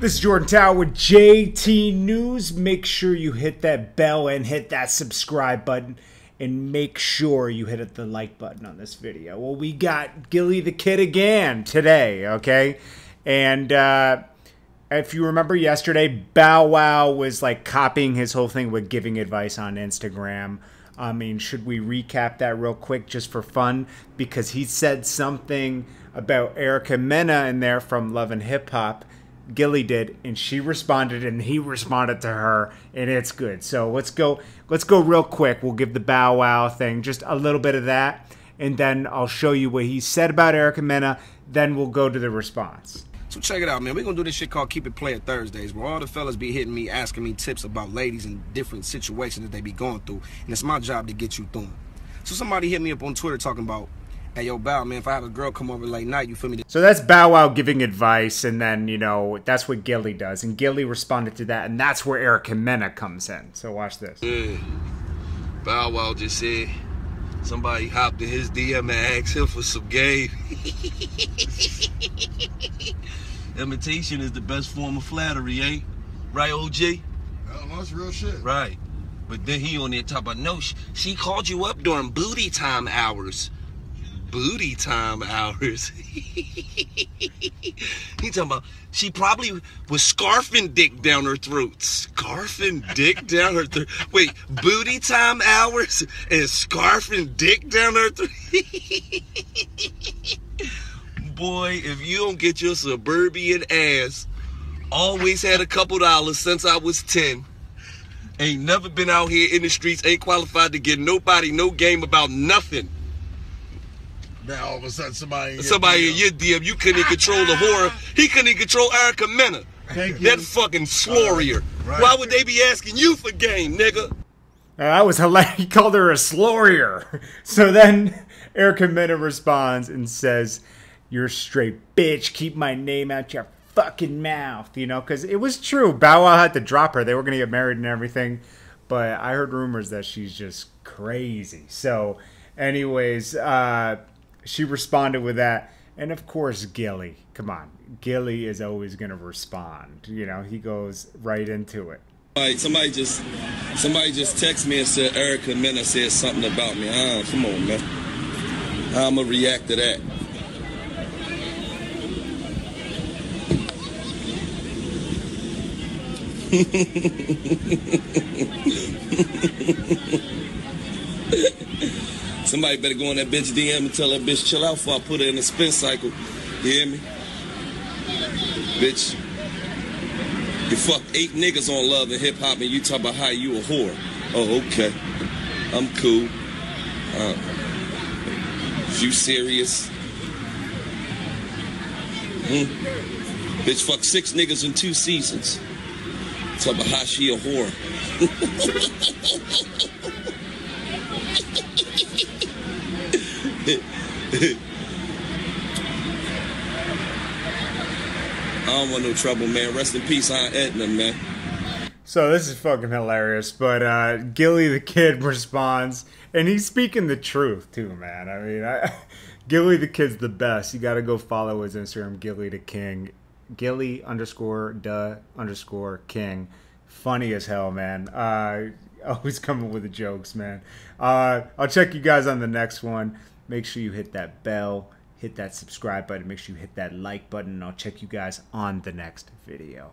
This is Jordan Tower with JT News. Make sure you hit that bell and hit that subscribe button. And make sure you hit the like button on this video. Well, we got Gilly the Kid again today, okay? And uh, if you remember yesterday, Bow Wow was like copying his whole thing with giving advice on Instagram. I mean, should we recap that real quick just for fun? Because he said something about Erica Mena in there from Love and Hip Hop Gillie did, and she responded, and he responded to her, and it's good. So let's go. Let's go real quick. We'll give the Bow Wow thing just a little bit of that, and then I'll show you what he said about Erica Mena. Then we'll go to the response. So check it out, man. We're gonna do this shit called Keep It Player Thursdays, where all the fellas be hitting me, asking me tips about ladies in different situations that they be going through, and it's my job to get you through them. So somebody hit me up on Twitter talking about hey yo bow man if i have a girl come over late night you feel me? So that's bow wow giving advice and then you know that's what gilly does and gilly responded to that and that's where erica mena comes in. So watch this. Yeah. bow wow just said somebody hopped in his dm and asked him for some game. Imitation is the best form of flattery eh right oj oh, that's real shit. Right. But then he on there top of no she called you up during booty time hours booty time hours. he talking about she probably was scarfing dick down her throat. Scarfing dick down her throat. Wait, booty time hours and scarfing dick down her throat. Boy, if you don't get your suburban ass, always had a couple dollars since I was 10. Ain't never been out here in the streets, ain't qualified to get nobody no game about nothing. Now all of a sudden somebody in somebody DM. in your DM, you couldn't control the horror. He couldn't even control Erica Mena. Thank that you. fucking slorier. Right. Why would they be asking you for game, nigga? that was hilarious. He called her a slorier. So then Erica Mena responds and says, "You're a straight bitch. Keep my name out your fucking mouth." You know, because it was true. Bow Wow had to drop her. They were gonna get married and everything, but I heard rumors that she's just crazy. So, anyways. uh she responded with that. And of course, Gilly. Come on. Gilly is always going to respond. You know, he goes right into it. Like somebody just somebody just texted me and said Erica Mena said something about me. Ah, come on, man. I'ma react to that? Somebody better go on that bitch DM and tell that bitch chill out before I put her in a spin cycle. You hear me? Bitch. You fuck eight niggas on love and hip hop and you talk about how you a whore. Oh, okay. I'm cool. Uh, you serious? Hmm? Bitch fuck six niggas in two seasons. Talk about how she a whore. I don't want no trouble, man. Rest in peace, Aunt Edna, man. So this is fucking hilarious. But uh, Gillie the kid responds, and he's speaking the truth too, man. I mean, I, Gillie the kid's the best. You got to go follow his Instagram, Gilly the King, Gilly underscore duh underscore King. Funny as hell, man. Uh, always coming with the jokes, man. Uh, I'll check you guys on the next one. Make sure you hit that bell, hit that subscribe button, make sure you hit that like button, and I'll check you guys on the next video.